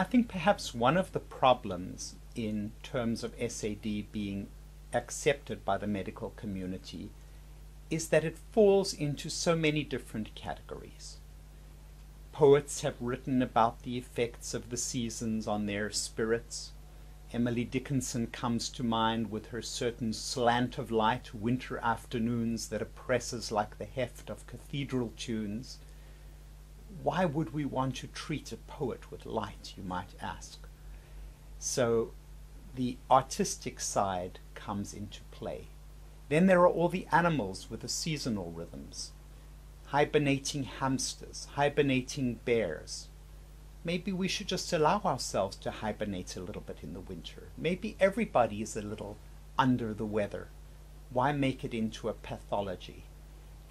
I think perhaps one of the problems in terms of SAD being accepted by the medical community is that it falls into so many different categories. Poets have written about the effects of the seasons on their spirits. Emily Dickinson comes to mind with her certain slant of light winter afternoons that oppresses like the heft of cathedral tunes. Why would we want to treat a poet with light, you might ask? So the artistic side comes into play. Then there are all the animals with the seasonal rhythms hibernating hamsters, hibernating bears. Maybe we should just allow ourselves to hibernate a little bit in the winter. Maybe everybody is a little under the weather. Why make it into a pathology?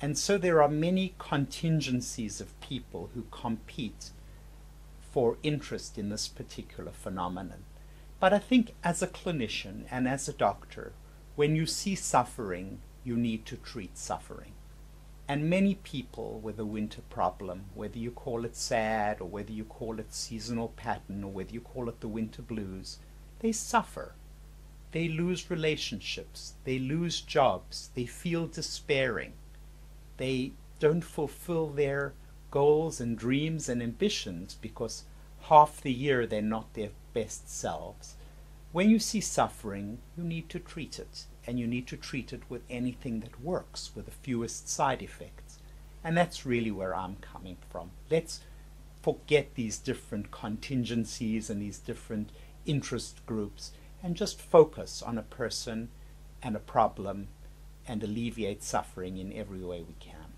And so there are many contingencies of people who compete for interest in this particular phenomenon. But I think as a clinician and as a doctor, when you see suffering, you need to treat suffering. And many people with a winter problem, whether you call it SAD or whether you call it seasonal pattern or whether you call it the winter blues, they suffer. They lose relationships, they lose jobs, they feel despairing, they don't fulfill their goals and dreams and ambitions because half the year they're not their best selves. When you see suffering, you need to treat it, and you need to treat it with anything that works, with the fewest side effects. And that's really where I'm coming from. Let's forget these different contingencies and these different interest groups and just focus on a person and a problem and alleviate suffering in every way we can.